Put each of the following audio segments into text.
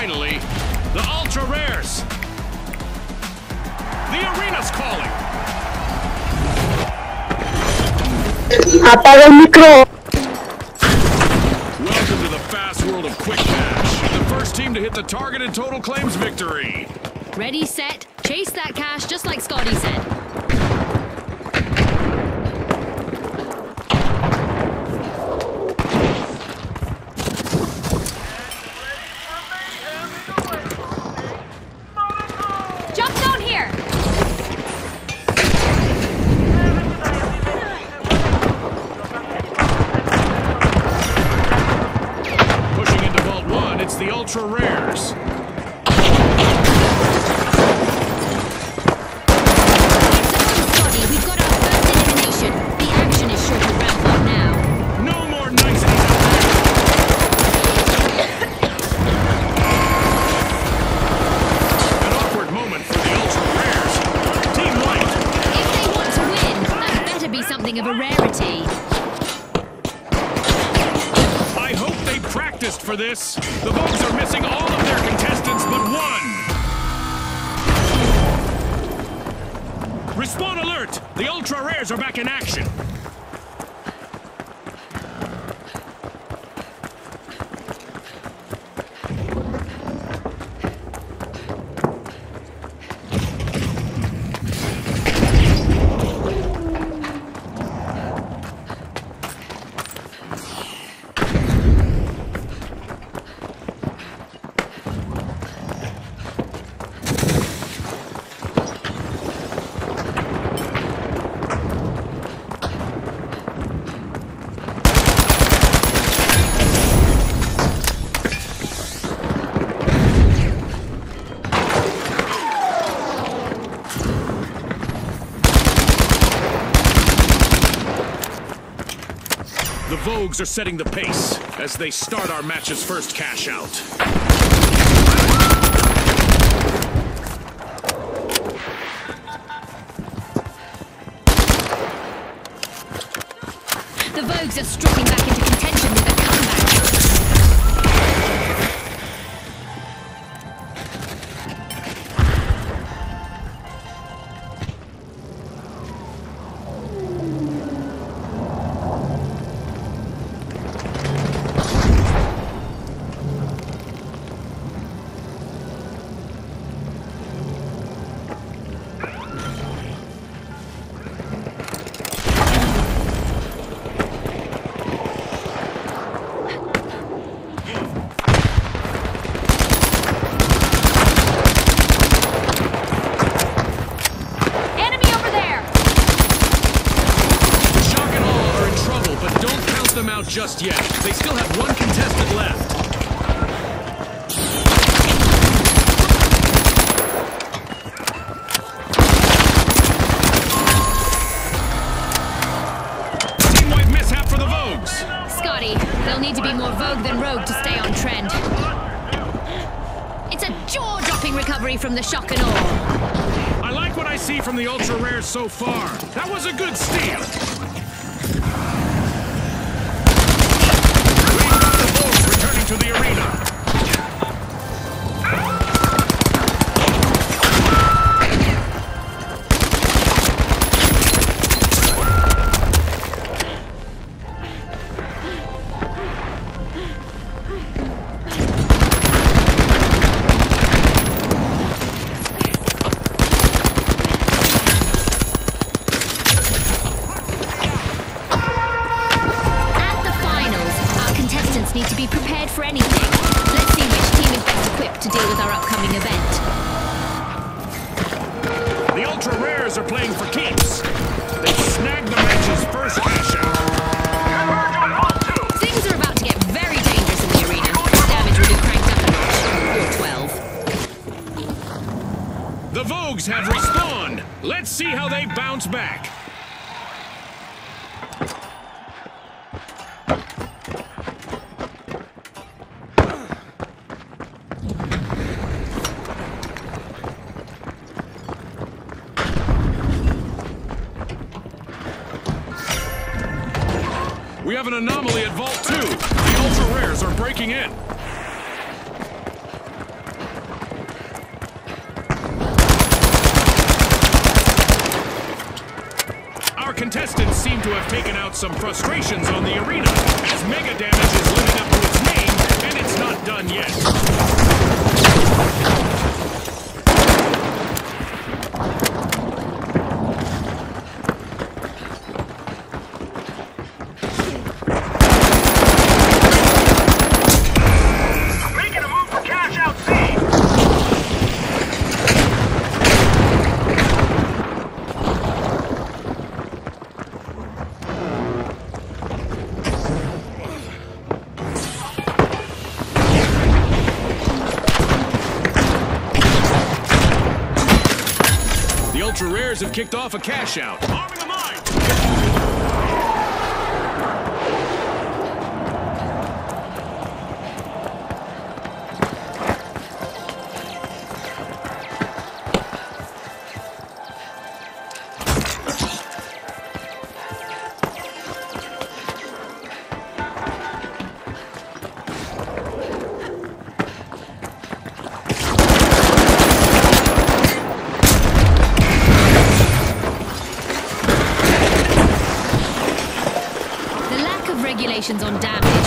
Finally, the ultra rares. The arena's calling. Apaga el micro. Welcome to the fast world of quick cash. The first team to hit the target in total claims victory. Ready, set, chase that cash just like Scotty said. For this. The Vogues are missing all of their contestants but one. Respawn alert! The ultra rares are back in action. The Vogues are setting the pace as they start our match's first cash out. The Vogues are struggling back just yet. They still have one contestant left. Team-wide mishap for the Vogues. Scotty, they'll need to be more Vogue than Rogue to stay on trend. It's a jaw-dropping recovery from the shock and awe. I like what I see from the ultra rares so far. That was a good steal. Contestants need to be prepared for anything. Let's see which team is best equipped to deal with our upcoming event. The ultra rares are playing for keeps. They snagged the match's first cash out. Things are about to get very dangerous in the arena. Damage will be cranked up a notch. Or 12. The Vogues have respawned. Let's see how they bounce back. have an anomaly at Vault 2. The ultra rares are breaking in. Our contestants seem to have taken out some frustrations on the arena, as mega damage is living up to its name, and it's not done yet. Ultra Rares have kicked off a cash out. Arming the mine! On damage.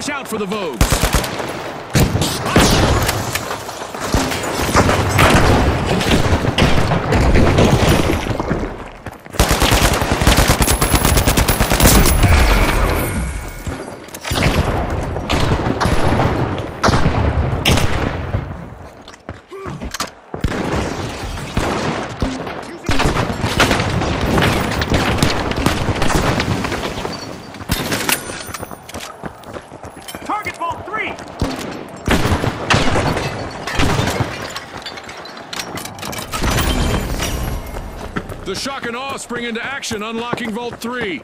Crash out for the Vogues. The shock and awe spring into action, unlocking Vault 3.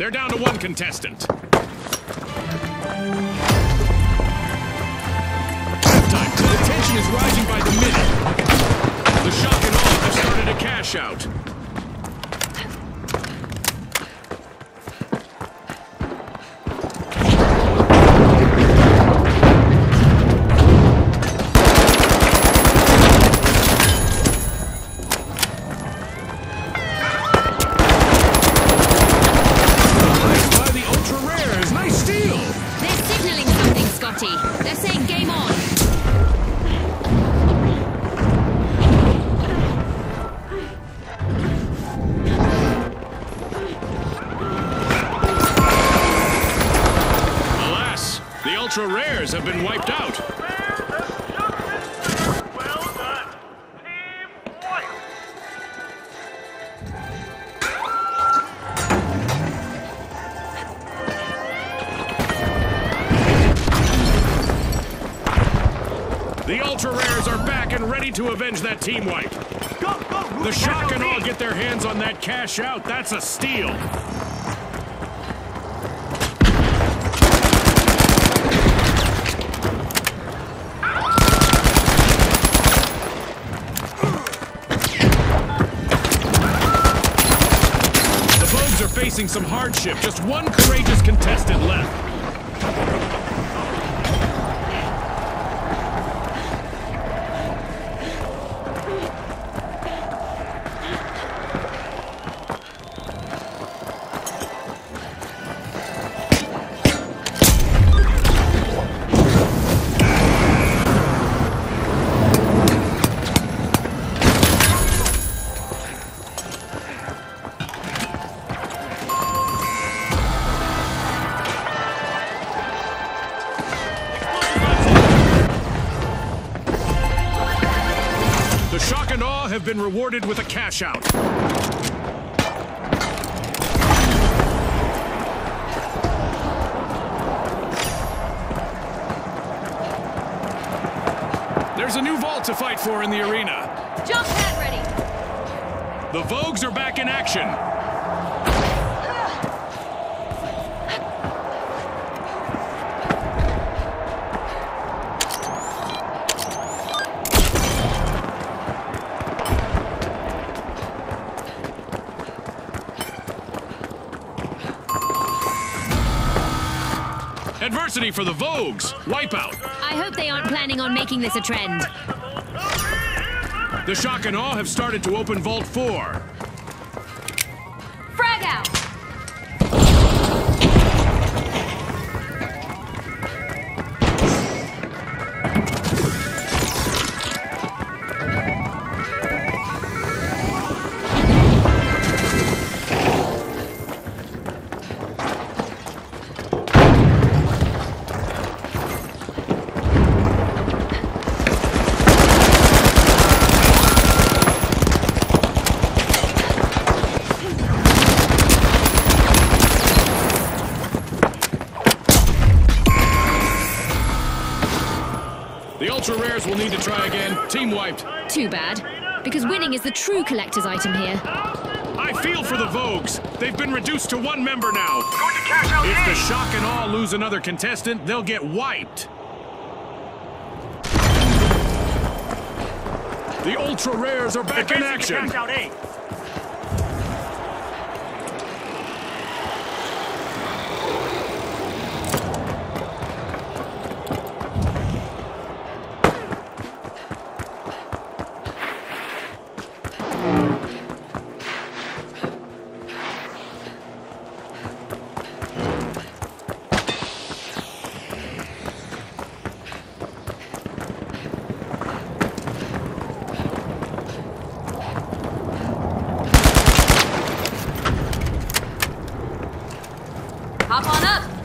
They're down to one contestant. Time. The tension is rising by the minute. The shock and awe have started a cash out. The Ultra Rares are back and ready to avenge that team wipe. Go, go, the Shock and Awe get their hands on that cash out. That's a steal. Facing some hardship. Just one courageous contestant left. Been rewarded with a cash out. There's a new vault to fight for in the arena. Jump pad ready. The Vogues are back in action. Adversity for the Vogues. Wipeout. I hope they aren't planning on making this a trend. The Shock and Awe have started to open Vault 4. Ultra will need to try again. Team wiped. Too bad. Because winning is the true collector's item here. I feel for the Vogues. They've been reduced to one member now. Going to cash out If the Shock and Awe lose another contestant, they'll get wiped. The Ultra Rares are back in action. Hop on up.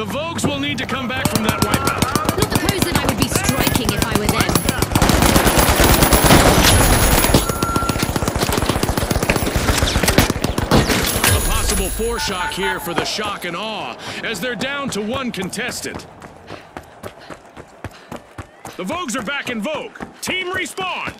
The Vogues will need to come back from that wipeout. Not the pose that I would be striking if I were them. A possible four-shock here for the Shock and Awe, as they're down to one contestant. The Vogues are back in Vogue. Team respawn!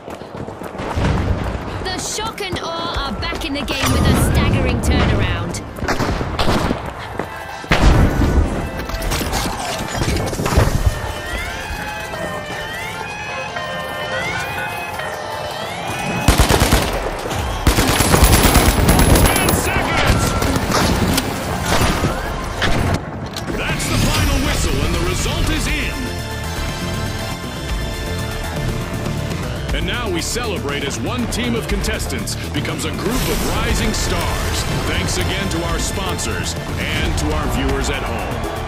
celebrate as one team of contestants becomes a group of rising stars. Thanks again to our sponsors and to our viewers at home.